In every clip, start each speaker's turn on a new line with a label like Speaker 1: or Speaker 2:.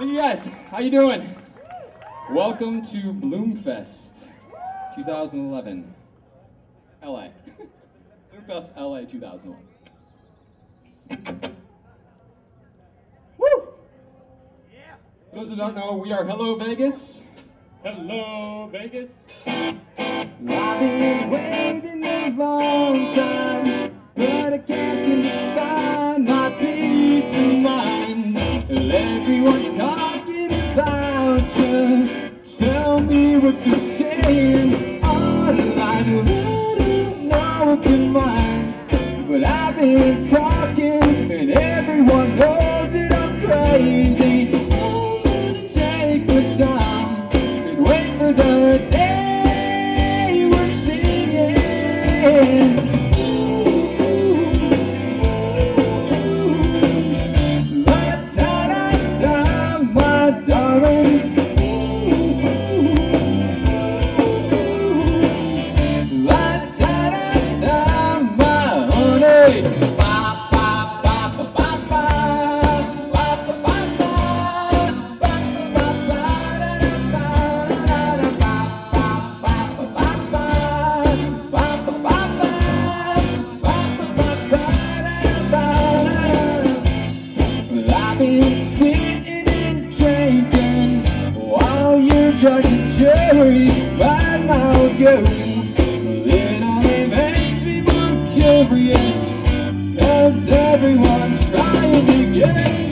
Speaker 1: Hey you guys. How you doing? Welcome to Bloomfest 2011. LA. Bloomfest LA 2011. Woo! Yeah. For those who don't know, we are Hello Vegas.
Speaker 2: Hello Vegas.
Speaker 3: I've been waiting a long time. Tell me what you're saying. Yeah.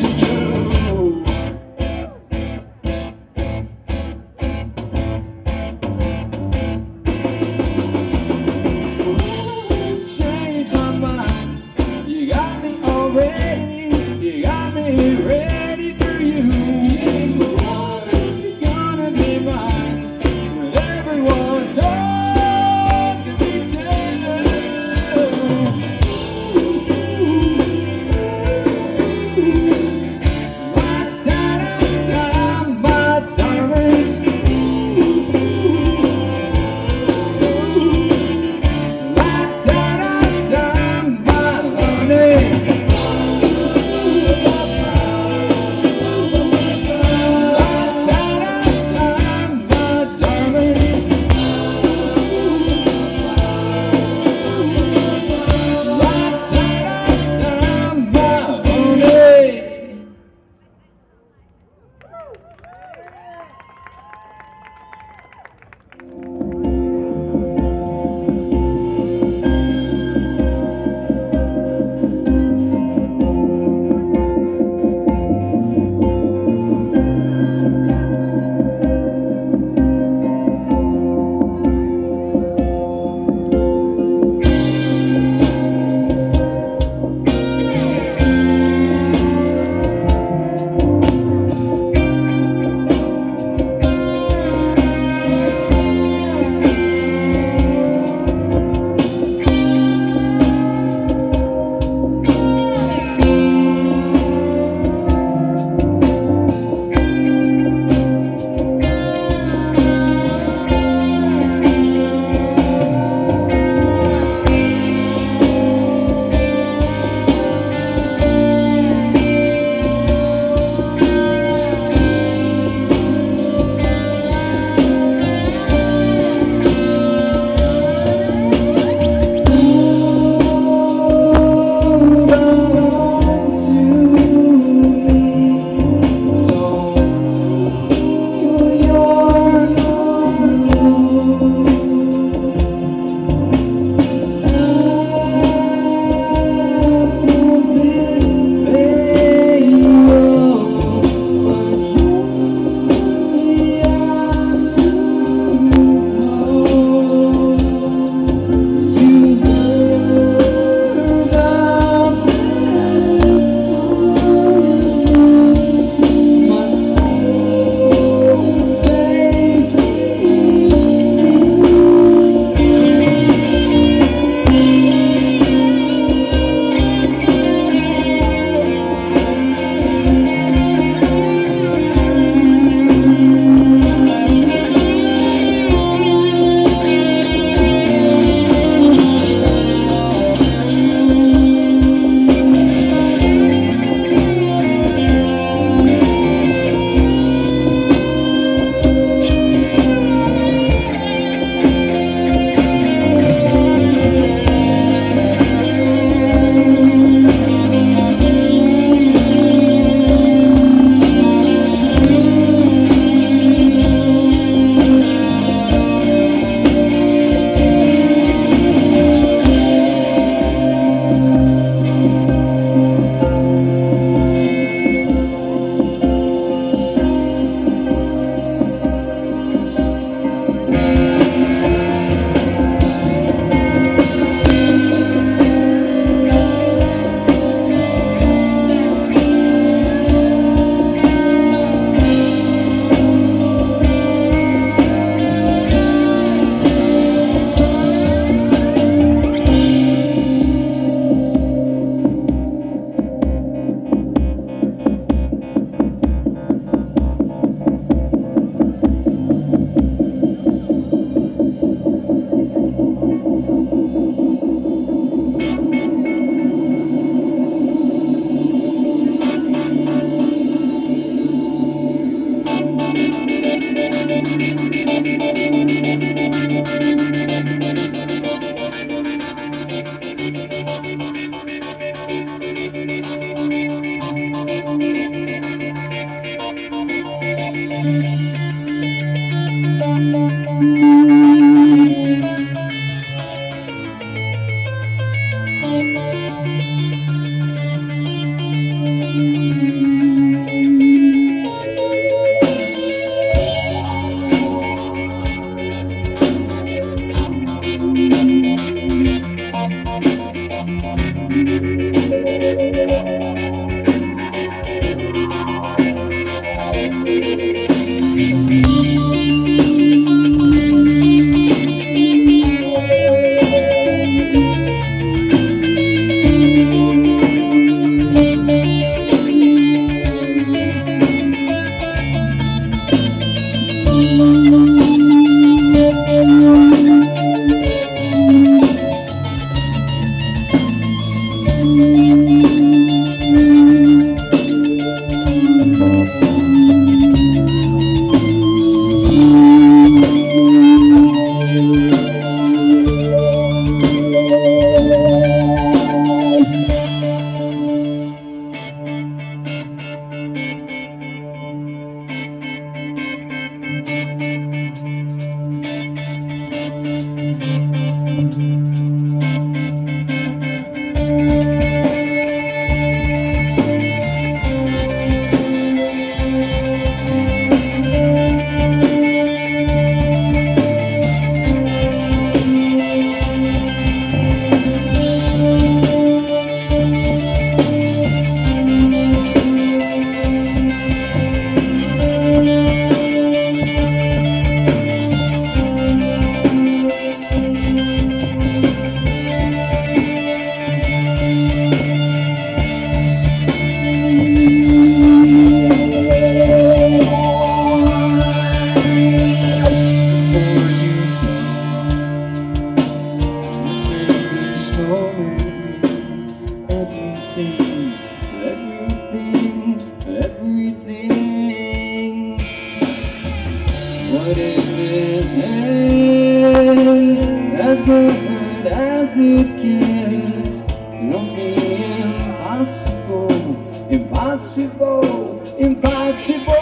Speaker 3: Impossible, impossible.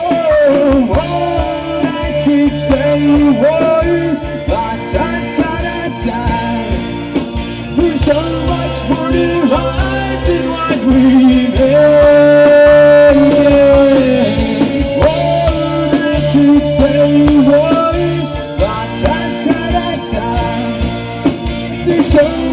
Speaker 3: All that you'd say was la ta ta ta ta. There's so much more to life than what we made. All say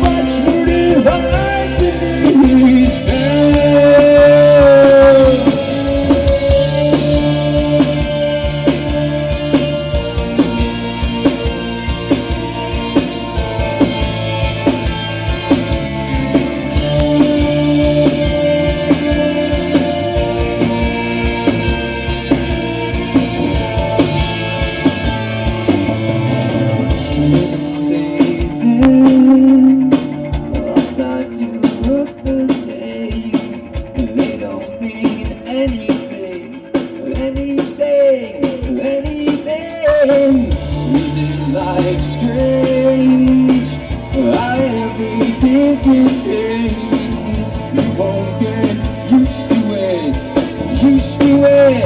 Speaker 3: thinking you won't get used to it, used to it.